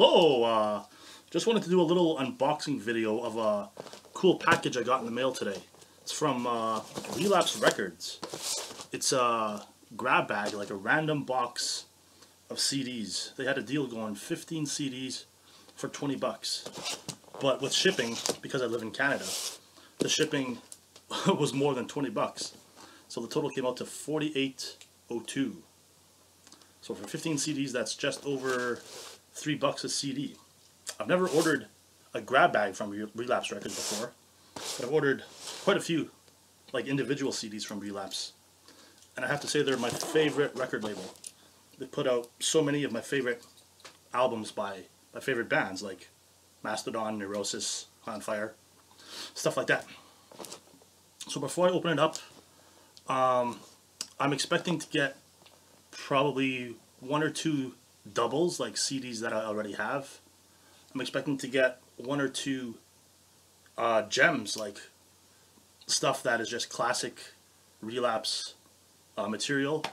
Hello, uh, just wanted to do a little unboxing video of a cool package I got in the mail today. It's from uh, Relapse Records. It's a grab bag, like a random box of CDs. They had a deal going, 15 CDs for 20 bucks. But with shipping, because I live in Canada, the shipping was more than 20 bucks. So the total came out to 48.02. So for 15 CDs, that's just over three bucks a CD. I've never ordered a grab bag from Relapse Records before, but I've ordered quite a few, like individual CDs from Relapse. And I have to say they're my favorite record label. They put out so many of my favorite albums by my favorite bands, like Mastodon, Neurosis, On Fire, stuff like that. So before I open it up, um, I'm expecting to get probably one or two doubles, like CDs that I already have. I'm expecting to get one or two uh, gems, like stuff that is just classic relapse uh, material.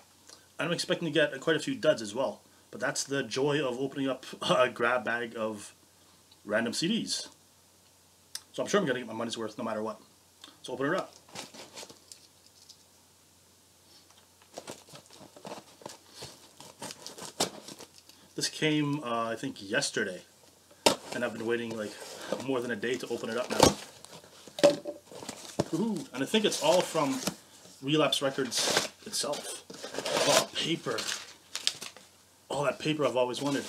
I'm expecting to get quite a few duds as well. But that's the joy of opening up a grab bag of random CDs. So I'm sure I'm going to get my money's worth no matter what. So open it up. This came, uh, I think, yesterday. And I've been waiting like more than a day to open it up now. Ooh, and I think it's all from Relapse Records itself. Oh, paper. All that paper I've always wanted.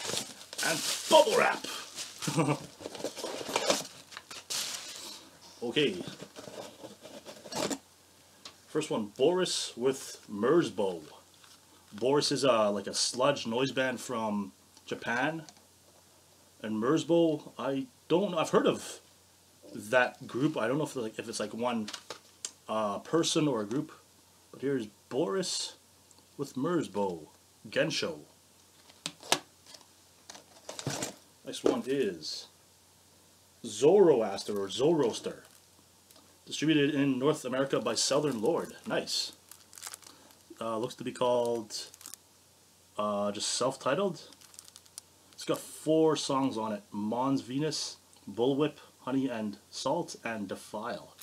And bubble wrap. okay. First one, Boris with Merzbow. Boris is a, like a sludge noise band from Japan. And Merzbow, I don't know. I've heard of that group. I don't know if, like, if it's like one uh, person or a group. But here's Boris with Merzbow. Gensho. Next one is Zoroaster or Zoroaster. Distributed in North America by Southern Lord. Nice. Uh, looks to be called uh, just self-titled. It's got four songs on it. Mons Venus, Bullwhip, Honey and Salt, and Defile.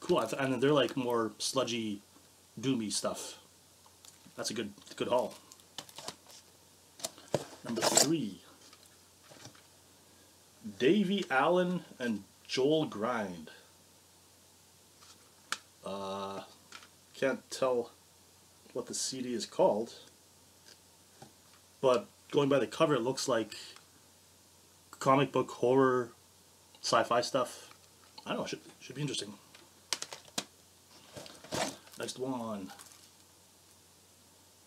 Cool, and they're like more sludgy, doomy stuff. That's a good, good haul. Number three. Davey Allen and Joel Grind. Uh, can't tell what the CD is called, but going by the cover, it looks like comic book horror, sci-fi stuff. I don't know, should, should be interesting. Next one.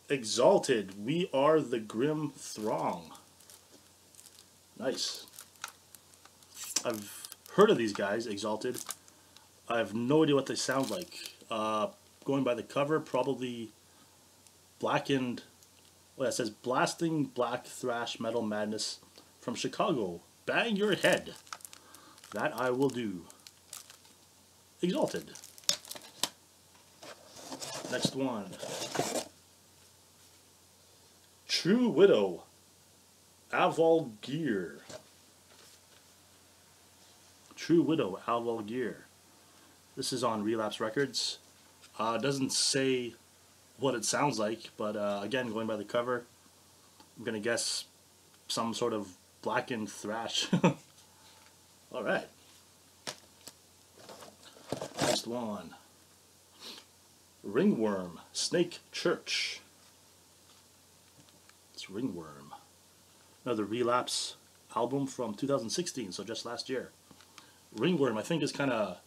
Exalted, we are the grim throng. Nice. I've heard of these guys, Exalted. I have no idea what they sound like. Uh, going by the cover, probably blackened well, it says blasting black thrash metal madness from Chicago. Bang your head. That I will do. Exalted. Next one. True Widow. Aval Gear. True Widow, Avvolgere. This is on Relapse Records. Uh, doesn't say what it sounds like, but uh, again, going by the cover, I'm going to guess some sort of blackened thrash. Alright. Next one. Ringworm, Snake Church. It's Ringworm. Another Relapse album from 2016, so just last year. Ringworm, I think, is kind of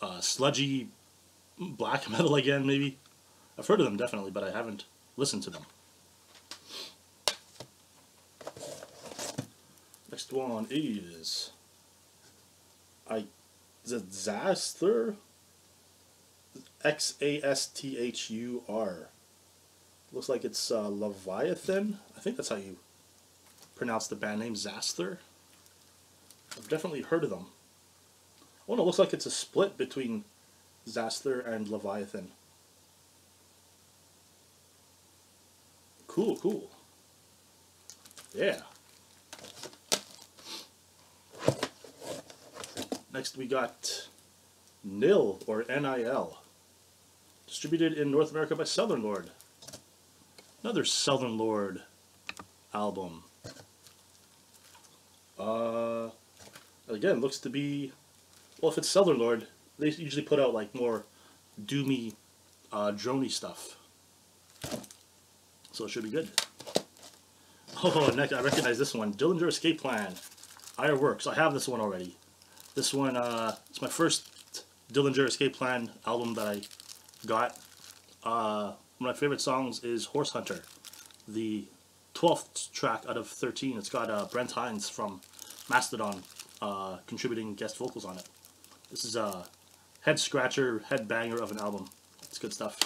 uh, sludgy black metal again, maybe. I've heard of them definitely, but I haven't listened to them. Next one is I Xasthur? X A S T H U R. Looks like it's uh, Leviathan. I think that's how you pronounce the band name, Xasthur. I've definitely heard of them. Oh no, it looks like it's a split between Xasthur and Leviathan. Cool, cool. Yeah. Next we got NIL, or NIL. Distributed in North America by Southern Lord. Another Southern Lord album. Uh, again, looks to be... Well, if it's Southern Lord, they usually put out like more doomy, uh, drony stuff. So it should be good. Oh, next, I recognize this one. Dillinger Escape Plan. Ire Works. I have this one already. This one, uh, it's my first Dillinger Escape Plan album that I got. Uh, one of my favorite songs is Horse Hunter. The 12th track out of 13. It's got uh, Brent Hinds from Mastodon uh, contributing guest vocals on it. This is a head scratcher, head banger of an album. It's good stuff.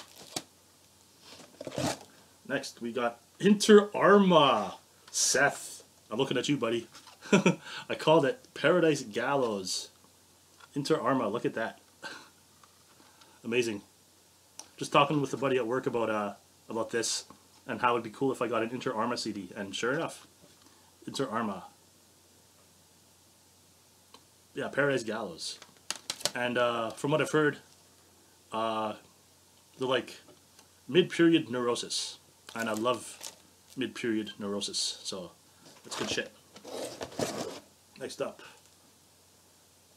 Next, we got Inter Arma. Seth, I'm looking at you, buddy. I called it Paradise Gallows. Inter Arma, look at that. Amazing. Just talking with a buddy at work about uh about this and how it'd be cool if I got an Inter Arma CD, and sure enough, Inter Arma. Yeah, Paradise Gallows. And uh, from what I've heard, uh, they're like mid-period neurosis, and I love mid-period neurosis. So that's good shit. Next up,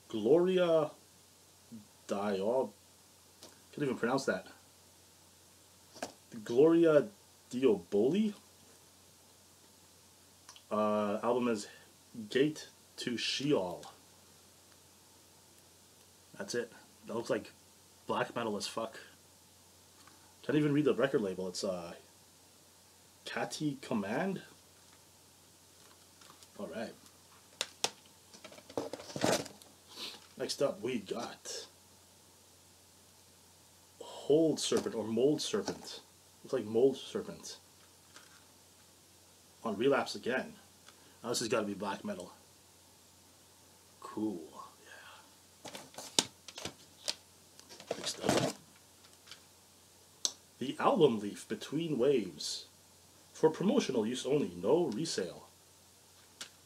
Gloria Dio. Can't even pronounce that. Gloria Diaboli. Uh, album is Gate to Sheol. That's it. That looks like black metal as fuck. Can't even read the record label. It's uh, Kati Command. All right. Next up, we got Hold Serpent or Mold Serpent. Looks like Mold Serpent. On Relapse again. Now this has got to be black metal. Cool. Yeah. Next up. The album leaf Between Waves. For promotional use only, no resale.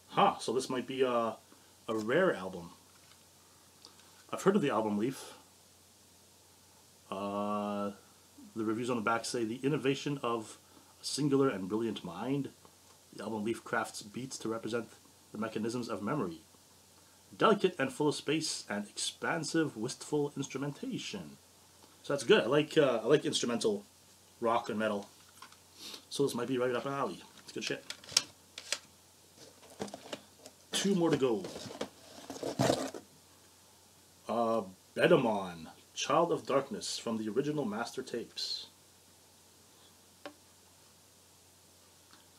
Huh, so this might be a, a rare album. I've heard of the album leaf. Uh, the reviews on the back say the innovation of a singular and brilliant mind. The album leaf crafts beats to represent the mechanisms of memory. Delicate and full of space and expansive, wistful instrumentation. So that's good. I like uh, I like instrumental rock and metal. So this might be right up an alley. It's good shit. Two more to go. Uh, Bedemon, Child of Darkness from the original master tapes.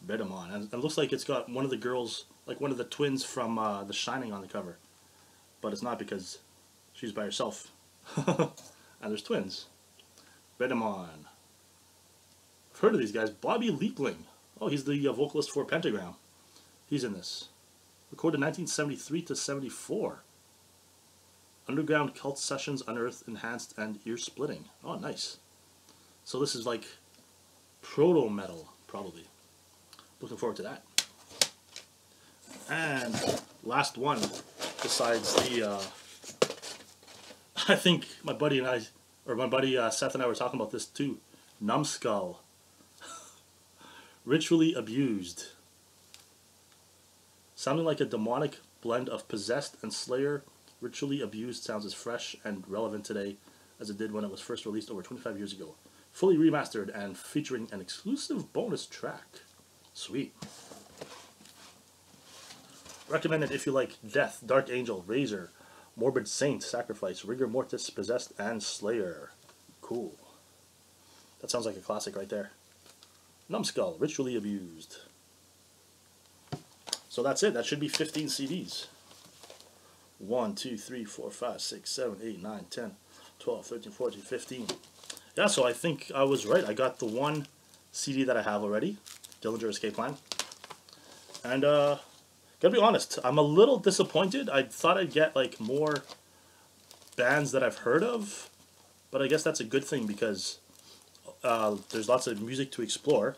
Bedemon, and it looks like it's got one of the girls, like one of the twins from uh, The Shining on the cover. But it's not because she's by herself. and there's twins. Bedemon. Heard of these guys. Bobby Liebling. Oh, he's the uh, vocalist for Pentagram. He's in this. Recorded 1973 to 74. Underground cult sessions unearthed, enhanced, and ear splitting. Oh, nice. So this is like proto metal, probably. Looking forward to that. And last one, besides the, uh, I think my buddy and I, or my buddy uh, Seth and I were talking about this too. Numbskull. Ritually abused. Sounding like a demonic blend of Possessed and Slayer, Ritually Abused sounds as fresh and relevant today as it did when it was first released over 25 years ago. Fully remastered and featuring an exclusive bonus track. Sweet. Recommended if you like Death, Dark Angel, Razor, Morbid Saint, Sacrifice, Rigor Mortis, Possessed, and Slayer. Cool. That sounds like a classic right there. Numbskull, Ritually Abused. So that's it. That should be 15 CDs. 1, 2, 3, 4, 5, 6, 7, 8, 9, 10, 12, 13, 14, 15. Yeah, so I think I was right. I got the one CD that I have already, Dillinger Escape Plan. And, uh, gotta be honest, I'm a little disappointed. I thought I'd get, like, more bands that I've heard of, but I guess that's a good thing because uh, there's lots of music to explore.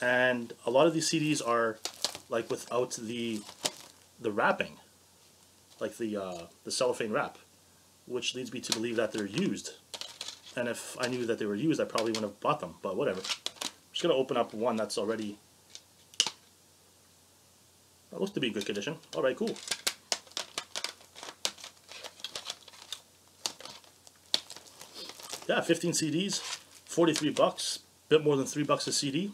And a lot of these CDs are like without the the wrapping. like the uh, the cellophane wrap, which leads me to believe that they're used. And if I knew that they were used, I probably wouldn't have bought them. But whatever. I'm just gonna open up one that's already. That looks to be in good condition. All right, cool. Yeah, 15 CDs, 43 bucks, a bit more than three bucks a CD.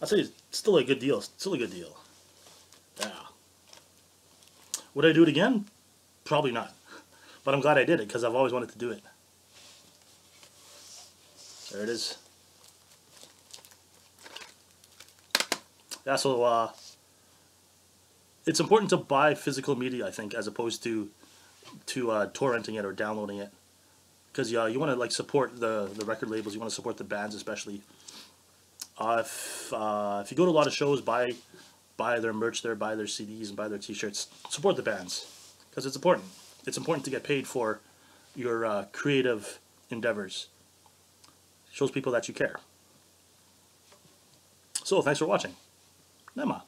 I'd say it's still a good deal. Still a good deal. Yeah. Would I do it again? Probably not. But I'm glad I did it because I've always wanted to do it. There it is. Yeah, so uh, it's important to buy physical media, I think, as opposed to to uh, torrenting it or downloading it, because yeah, you want to like support the the record labels, you want to support the bands, especially. Uh, if uh, if you go to a lot of shows, buy buy their merch there, buy their CDs, and buy their T-shirts. Support the bands because it's important. It's important to get paid for your uh, creative endeavors. Shows people that you care. So thanks for watching. Nema.